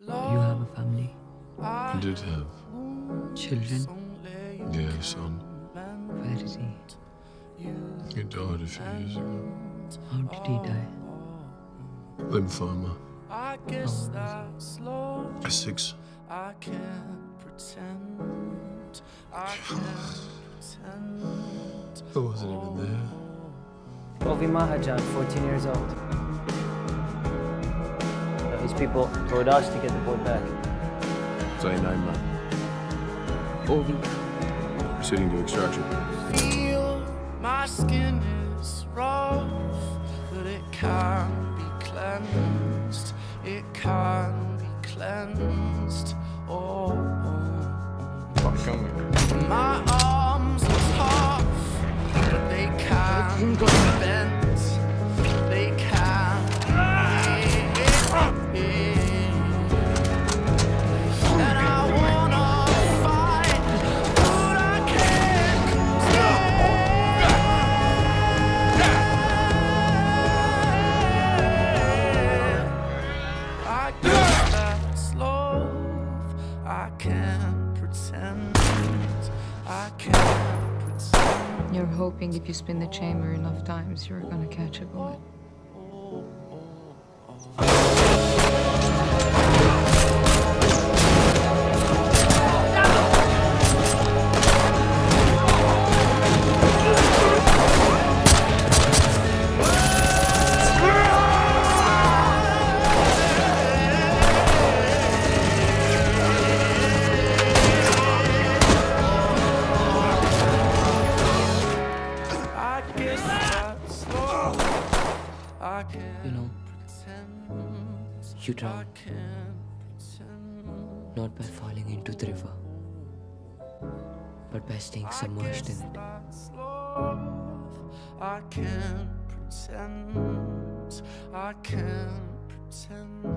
You have a family, I did have. children. Yeah, son. Where is he? He died a few years ago. How did he die? Lymphoma. I guess that's love. A six. I can't pretend. I can't pretend. I wasn't even there. Ovi Mahajan, 14 years old. These people told us to get the boy back. Say your name, man. Ovi. Proceeding to extraction. Feel my skin is rough, but it can be cleansed. It can be cleansed. Oh, oh, Fuck, come with oh. my arms are tough, but they can be I can't pretend. I can't pretend. You're hoping if you spin the chamber enough times, you're gonna catch a bullet. Oh, oh, oh. You know, you I drowned can't pretend. not by falling into the river, but by staying submerged in it. I can't pretend. I can't pretend.